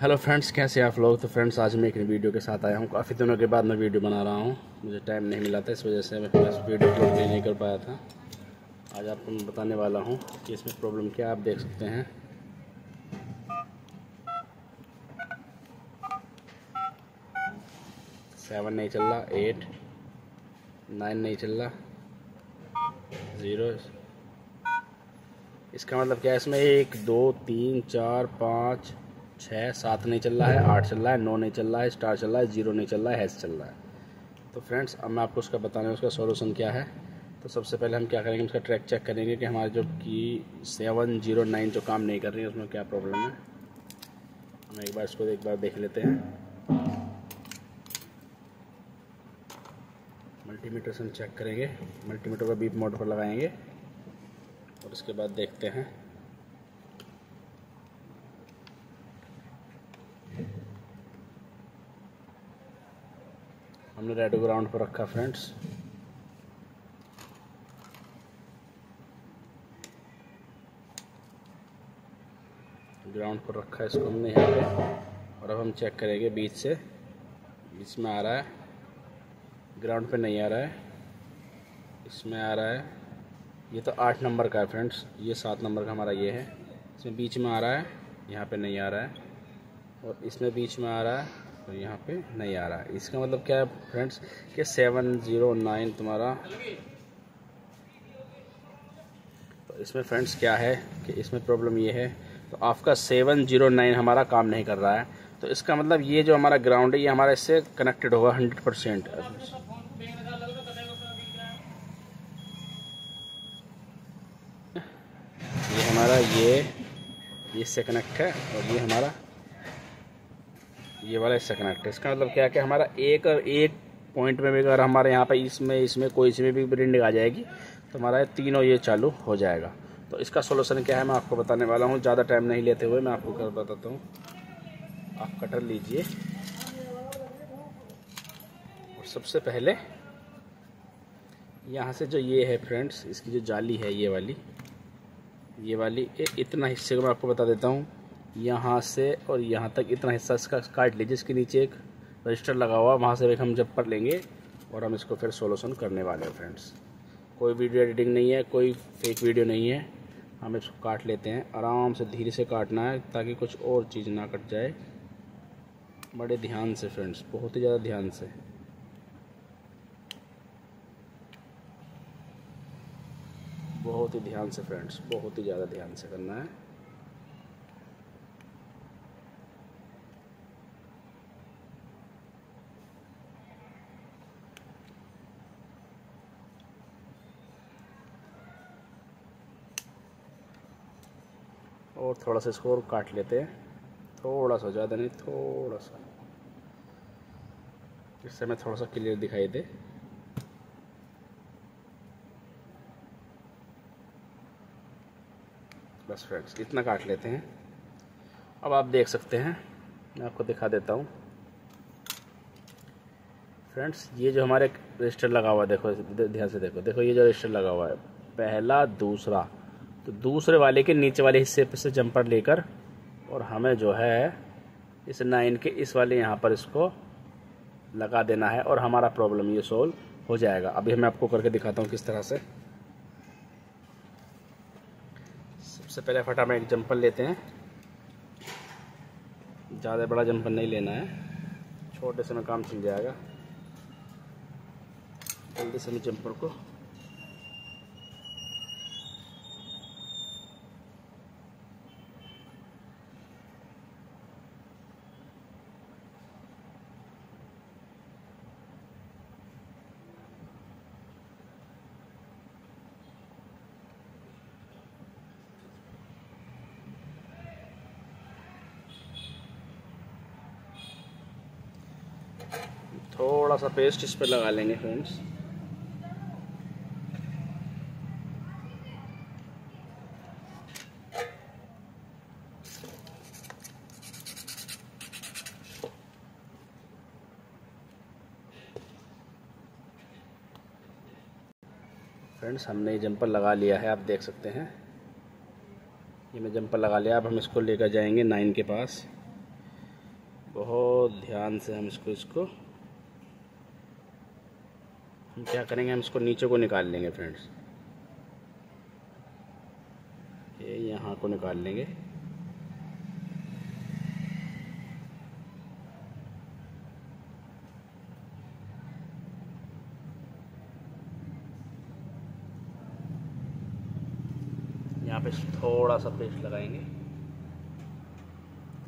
Hello friends, कैसे आप लोग? तो फ्रेंड्स, आज मैं एक वीडियो के साथ आया हूँ। काफ़ी दिनों के बाद मैं वीडियो बना रहा हूँ। मुझे टाइम नहीं मिला था, इस वजह से मैं वीडियो अपलोड नहीं कर पाया था। आज आपको मैं बताने वाला हूँ कि इसमें प्रॉब्लम क्या आप देख सकते हैं। सेवन नहीं चल रहा एट नाइन नहीं चल रहा ज़ीरो इसका मतलब क्या है? इसमें एक, दो, तीन, चार, पाँच छः, सात नहीं चल रहा है, आठ चल रहा है, नौ नहीं चल रहा है, स्टार चल रहा है, ज़ीरो नहीं चल रहा है, हैश चल रहा है। तो फ्रेंड्स, अब मैं आपको उसका बताने, उसका सॉल्यूशन क्या है? तो सबसे पहले हम क्या करेंगे, उसका ट्रैक चेक करेंगे कि हमारे जो की सेवन ज़ीरो नाइन जो काम नहीं कर रही है, उसमें क्या प्रॉब्लम है। हम एक बार इसको एक बार देख लेते हैं। मल्टीमीटर से हम चेक करेंगे, मल्टीमीटर को बीप मोड पर लगाएँगे, और उसके बाद देखते हैं। हमने रेड ग्राउंड पर रखा फ्रेंड्स ग्राउंड पर रखा इसको हमने यहाँ पे। और अब हम चेक करेंगे बीच से। बीच में आ रहा है। ग्राउंड पे नहीं आ रहा है। इसमें आ रहा है। ये तो आठ नंबर का है फ्रेंड्स ये सात नंबर का हमारा ये है। इसमें बीच में आ रहा है। यहाँ पे नहीं आ रहा है। और इसमें बीच में आ रहा है। तो यहाँ पे नहीं आ रहा है। इसका मतलब क्या है फ्रेंड्स कि सेवन ज़ीरो नाइन तुम्हारा तो इसमें फ्रेंड्स क्या है, कि इसमें प्रॉब्लम ये है तो आपका सेवन ज़ीरो नाइन हमारा काम नहीं कर रहा है। तो इसका मतलब ये जो हमारा ग्राउंड है, ये हमारा इससे कनेक्टेड होगा हंड्रेड परसेंट ये हमारा ये इससे कनेक्ट है और ये हमारा ये वाला इससे कनेक्ट है। इसका मतलब क्या कि हमारा एक एक पॉइंट में भी अगर हमारे यहाँ पे इसमें इसमें कोई इसमें भी रिंग आ जाएगी तो हमारा तीनों ये चालू हो जाएगा। तो इसका सोल्यूशन क्या है, मैं आपको बताने वाला हूँ। ज़्यादा टाइम नहीं लेते हुए मैं आपको कर बताता हूँ। आप कटर लीजिए। और सबसे पहले यहाँ से जो ये है फ्रेंड्स इसकी जो जाली है, ये वाली ये वाली इतना हिस्से को मैं आपको बता देता हूँ। यहाँ से और यहाँ तक इतना हिस्सा इसका काट लीजिए, इसके नीचे एक रजिस्टर लगा हुआ वहाँ से हम जब पर लेंगे और हम इसको फिर सोल्यूशन करने वाले हैं फ्रेंड्स कोई वीडियो एडिटिंग नहीं है, कोई फेक वीडियो नहीं है। हम इसको काट लेते हैं। आराम से धीरे से काटना है ताकि कुछ और चीज़ ना कट जाए। बड़े ध्यान से फ्रेंड्स बहुत ही ज़्यादा ध्यान से। बहुत ही ध्यान से फ्रेंड्स बहुत ही ज़्यादा ध्यान से करना है। और थोड़ा सा इसको और काट लेते हैं। थोड़ा सा, ज़्यादा नहीं, थोड़ा सा। इससे मैं थोड़ा सा क्लियर दिखाई दे। बस फ्रेंड्स इतना काट लेते हैं। अब आप देख सकते हैं, मैं आपको दिखा देता हूँ। फ्रेंड्स ये जो हमारे रजिस्टर लगा हुआ है, देखो, ध्यान से देखो। देखो, ये जो रजिस्टर लगा हुआ है, पहला, दूसरा। तो दूसरे वाले के नीचे वाले हिस्से पर से जंपर लेकर और हमें जो है इस नाइन के इस वाले यहाँ पर इसको लगा देना है और हमारा प्रॉब्लम ये सोल्व हो जाएगा। अभी मैं आपको करके दिखाता हूँ किस तरह से। सबसे पहले फटा में एक जंपर लेते हैं। ज़्यादा बड़ा जंपर नहीं लेना है। छोटे से में काम चल जाएगा। जल्दी से मैं जंपर को थोड़ा सा पेस्ट इस पर लगा लेंगे फ्रेंड्स फ्रेंड्स हमने ये जंपर लगा लिया है, आप देख सकते हैं। ये मैं जंपर लगा लिया, अब हम इसको लेकर जाएँगे नाइन के पास। बहुत ध्यान से हम इसको इसको क्या करेंगे, हम इसको नीचे को निकाल लेंगे फ्रेंड्स ये यहाँ को निकाल लेंगे. यहाँ पे थोड़ा सा पेस्ट लगाएँगे.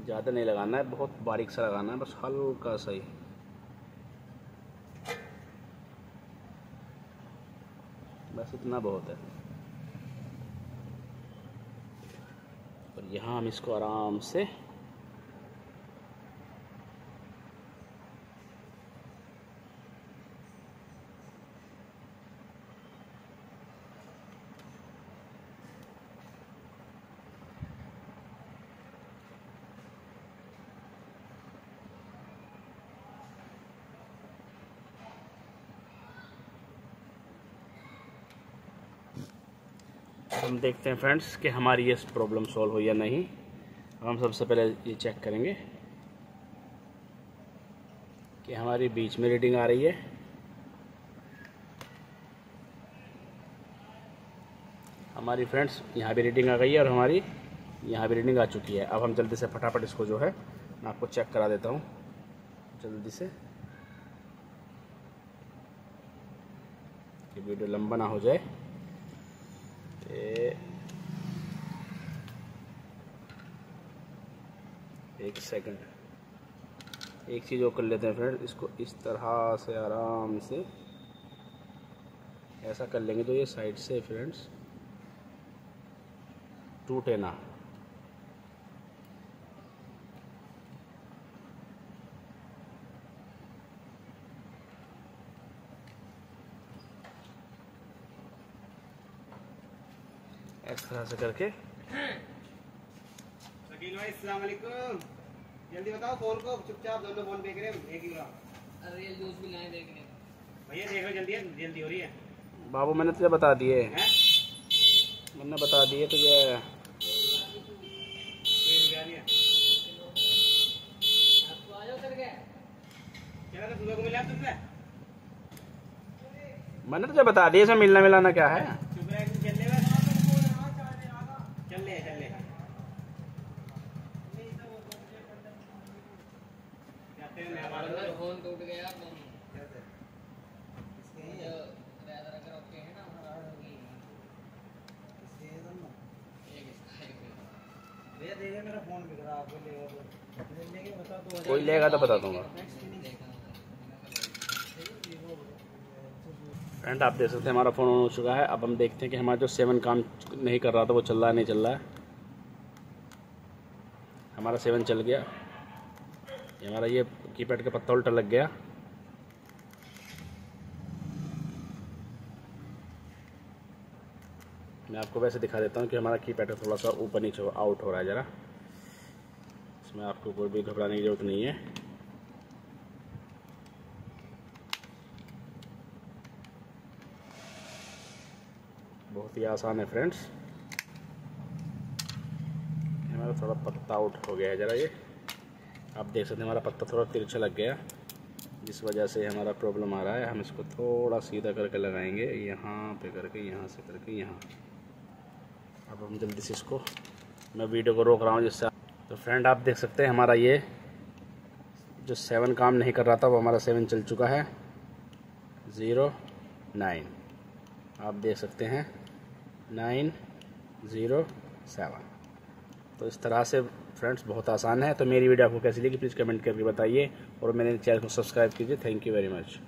ज़्यादा नहीं लगाना है, बहुत बारीक सा लगाना है, बस हल्का सा ही. बस इतना बहुत है। और यहाँ हम इसको आराम से हम देखते हैं फ्रेंड्स कि हमारी ये प्रॉब्लम सॉल्व हो या नहीं। हम सबसे पहले ये चेक करेंगे कि हमारी बीच में रीडिंग आ रही है। हमारी फ्रेंड्स यहाँ भी रीडिंग आ गई है और हमारी यहाँ भी रीडिंग आ चुकी है। अब हम जल्दी से फटाफट इसको जो है मैं आपको चेक करा देता हूँ। जल्दी से। कि वीडियो लंबा ना हो जाए। एक सेकंड एक चीज़ और कर लेते हैं फ्रेंड इसको इस तरह से आराम से। ऐसा कर लेंगे तो ये साइड से फ्रेंड्स टूटे ना। इस तरह से करके। शकील भाई जल्दी बताओ फ़ोन को चुपचाप दोनों फ़ोन देख रहे हैं एक ही बार जूस भी लाए देखने भैया देख लो जल्दी जल्दी हो रही है। बाबू मैंने तुझे बता दिए। मैंने बता दिए तुझे। तो मैंने तुझे बता दिया इसमें मिलना मिलाना क्या है चुप रहे चल ले बस चल ले चल ले जाते हैं मेहमानों मेरा को फ़ोन टूट गया तो जो रेदर अगर ओके है ना एक इसका एक भैया देखिए मेरा फ़ोन बिगड़ा आपको लेगा तो लेके बता दो कोई लेगा तो बता दूँगा। फ्रेंड आप देख सकते हैं हमारा फ़ोन ऑन हो चुका है। अब हम देखते हैं कि हमारा जो सेवन काम नहीं कर रहा था, वो चल रहा है, नहीं चल रहा है। हमारा सेवन चल गया। ये हमारा ये कीपैड का पत्ता उल्टा लग गया। मैं आपको वैसे दिखा देता हूँ कि हमारा कीपैड थोड़ा सा ऊपर नीचे आउट हो रहा है ज़रा। इसमें आपको कोई भी घबराने की ज़रूरत नहीं है। बहुत ही आसान है फ्रेंड्स। हमारा थोड़ा पत्ता आउट हो गया है ज़रा ये। आप देख सकते हैं हमारा पत्ता थोड़ा तिरछा लग गया। जिस वजह से हमारा प्रॉब्लम आ रहा है। हम इसको थोड़ा सीधा करके लगाएँगे। यहाँ पे करके, यहाँ से करके, यहाँ। अब हम जल्दी से इसको, मैं वीडियो को रोक रहा हूँ जिससे तो फ्रेंड आप देख सकते हैं हमारा ये जो सेवन काम नहीं कर रहा था, वो हमारा सेवन चल चुका है। ज़ीरो नाइन आप देख सकते हैं नाइन ज़ीरो सेवन तो इस तरह से फ्रेंड्स बहुत आसान है। तो मेरी वीडियो आपको कैसी लगी प्लीज़ कमेंट करके बताइए। और मेरे चैनल को सब्सक्राइब कीजिए। Thank you very much